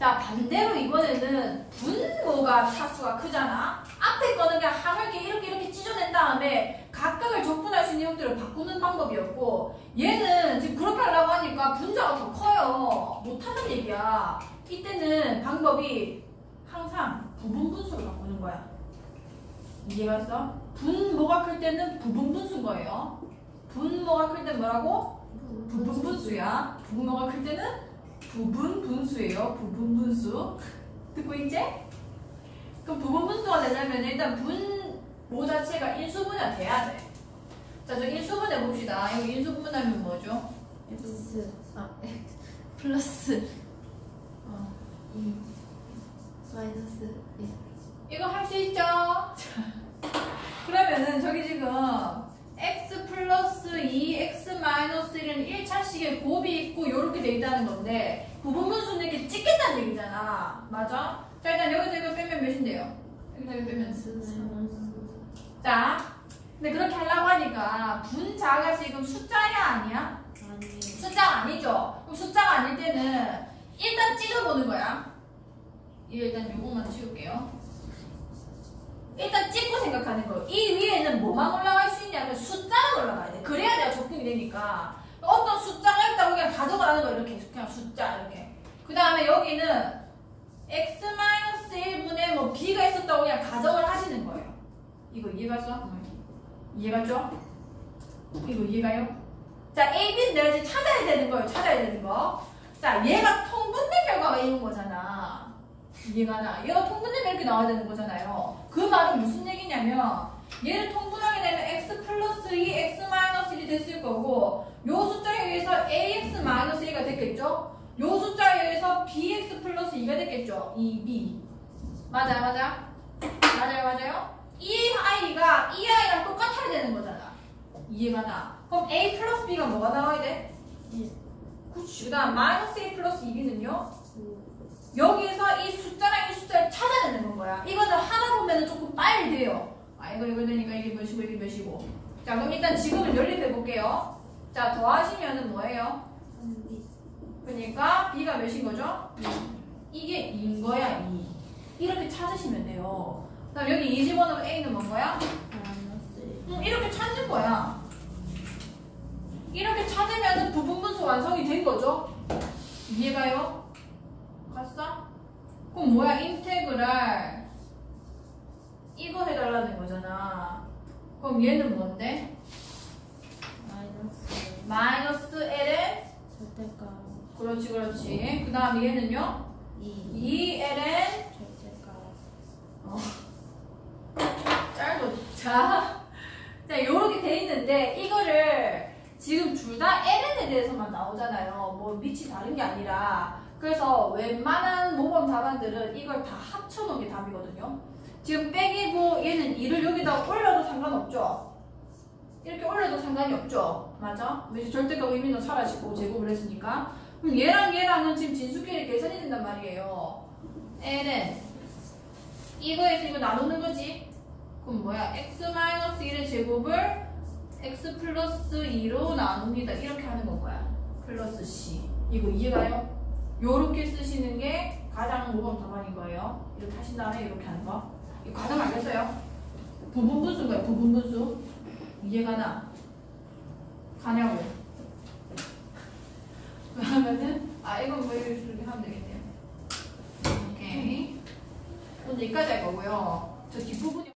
자 반대로 이번에는 분모가 차수가 크잖아. 앞에 거는 그냥 하늘게 이렇게 이렇게 찢어낸 다음에 각각을 적분할 수 있는 형태를 바꾸는 방법이었고 얘는 지금 그렇게 하려고 하니까 분자가 더 커요. 못하는 얘기야. 이때는 방법이 항상 부분 분수로 바꾸는 거야. 이해갔어? 분모가 클 때는 부분 분수인 거예요. 분모가 클 때 뭐라고? 부분 분수야. 분모가 클 때는 부분 분수예요. 부분 분수. 듣고 있지? 그럼 부분 분수가 되려면 일단 분모 자체가 인수분해가 돼야 돼. 자, 저 인수분해 봅시다. 여기 인수분해하면 뭐죠? x 아 x 플러스 어, 2 마이너스 1 이거 할 수 있죠? 자, 그러면은 저기 지금 x 플러스 2, x 마이너스 1은 1차식에 곱이 있고 이렇게 돼 있다는 건데 부분분수는 이렇게 찍겠다는 얘기잖아. 맞아? 자 일단 여기서 이거 빼면 몇인데요? 여기서 이거 빼면 자 근데 그렇게 하려고 하니까 분자가 지금 숫자야 아니야? 아니 숫자가 아니죠? 그럼 숫자가 아닐 때는 일단 찍어보는 거야. 이 일단 요거만 치울게요. 일단 찍고 생각하는 거예요. 이 위에는 뭐만 올라갈 수 있냐면 숫자만 올라가야 돼. 그래야 내가 적분이 되니까. 어떤 숫자가 있다고 그냥. 이렇게 숫자 이렇게. 그 다음에 여기는 x-1분의 뭐 b가 있었다고 그냥 가정을 하시는 거예요. 이거 이해갔어? 이해갔죠? 이거 이해가요? 자, A, B는 내가 지금 찾아야 되는 거예요. 찾아야 되는 거. 자, 얘가 통분된 결과가 있는 거잖아. 이해가 나? 얘가 통분되면 이렇게 나와야 되는 거잖아요. 그 말은 무슨 얘기냐면 얘를 통분하게 되면 x 플러스 2, x 마이너스 1이 됐을 거고 요 숫자에 의해서 ax 마이너스 1가 됐겠죠? 요 숫자에 의해서 bx 플러스 2가 됐겠죠? 2b. 맞아, 맞아? 맞아요, 맞아요? 이 아이가 이 아이랑 똑같아야 되는 거잖아. 이해가 나? 그럼 a 플러스 b가 뭐가 나와야 돼? 1 그치. 그 다음 마이너스 a 플러스 2b는요? 여기에서 이 숫자랑 이 숫자를 찾아내는 건 거야. 이거는 하나 보면 은 조금 빨리 돼요. 아, 이거, 이거 되니까 이게 몇이고, 이게 몇이고. 자, 그럼 일단 지금은 연립해 볼게요. 자, 더하시면은 뭐예요? 3 그러니까 b가 몇인 거죠? 이게 2인 거야, 2. 이렇게 찾으시면 돼요. 그 다음 여기 이 집어넣으면 a는 뭔 거야? 마이너스 1 응, 이렇게 찾는 거야. 이렇게 찾으면 부분분수 완성이 된 거죠? 이해가요? 갔어? 그럼 뭐야? 인테그랄 이거 해달라는 거잖아. 그럼 얘는 뭔데? 마이너스 Ln 절대값 그렇지 그렇지. 그 다음 얘는요? 2 2Ln 절대값 짧고 자, 자 요렇게 돼 있는데 이거를 지금 둘 다 LN에 대해서만 나오잖아요. 뭐 밑이 다른 게 아니라 그래서 웬만한 모범 답안들은 이걸 다 합쳐놓은 게 답이거든요. 지금 빼기고 얘는 2를 여기다 올려도 상관없죠. 이렇게 올려도 상관이 없죠. 맞아? 이제 절대값 의미는 사라지고 제곱을 했으니까 그럼 얘랑 얘랑은 지금 진수끼리 계산이 된단 말이에요. LN 이거에서 이거 나누는 거지. 그럼 뭐야? x-1의 제곱을 x 플러스 2로 나눕니다. 이렇게 하는 건 거야. 플러스 c. 이거 이해가요? 요렇게 쓰시는 게 가장 모범 답안인 거예요. 이렇게 하신 다음에 이렇게 하는 거. 이거 가장 알겠어요? 부분 분수인 거야. 부분 분수. 이해가 나? 가냐고. 그러면은 아 이건 뭐 이렇게 하면 되겠네요. 오케이. 오늘 여기까지 할 거고요. 저 뒷부분이